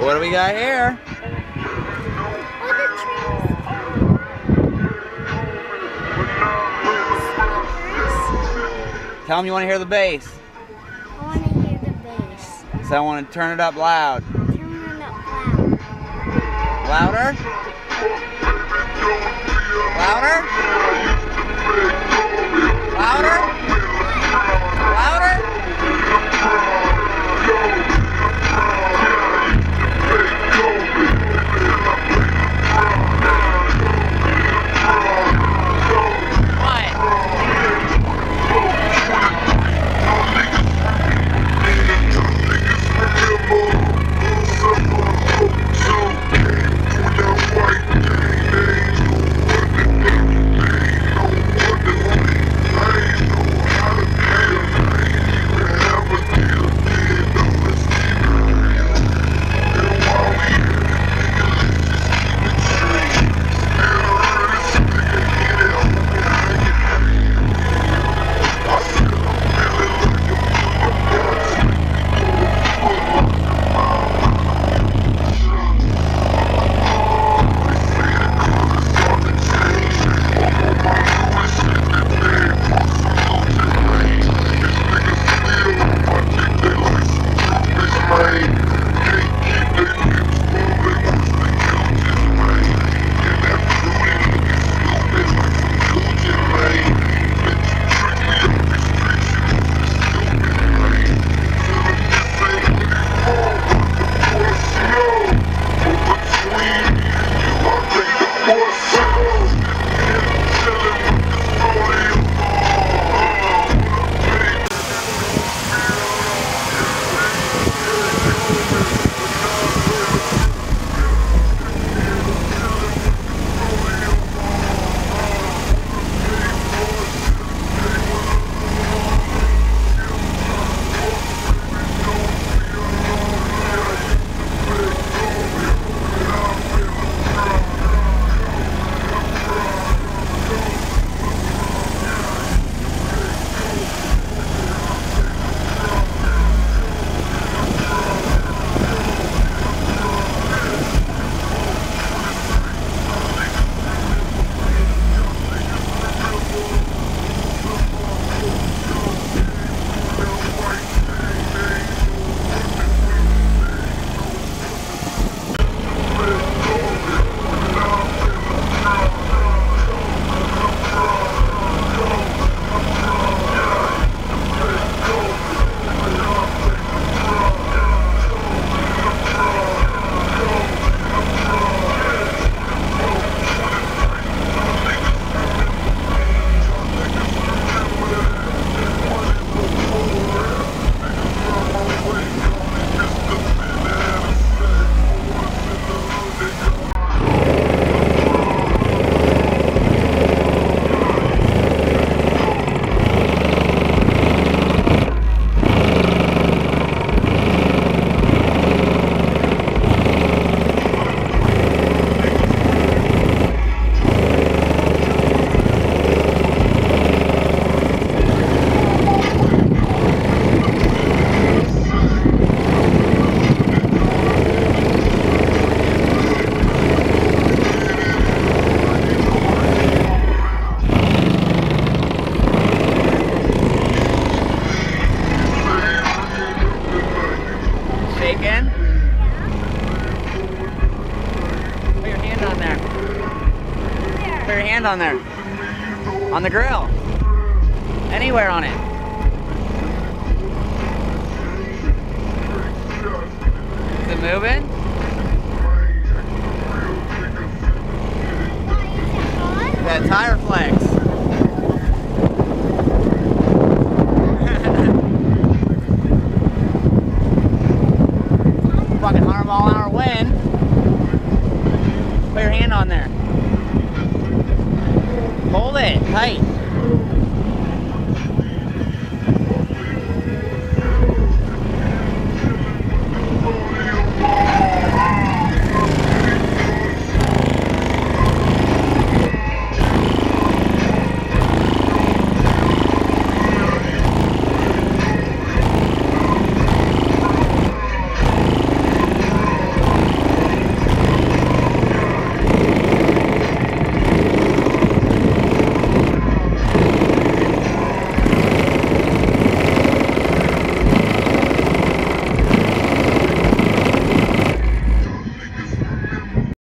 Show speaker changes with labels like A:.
A: What do we got here? Tell them you want to hear the bass.
B: I want to hear the bass.
A: So I want to turn it up loud.
B: Turn it up loud.
A: Louder? Louder? Hand on there. On the grill. Anywhere on it. Is it moving? That tire flex. Fucking 100 mile an hour wind. Put your hand on there. はい、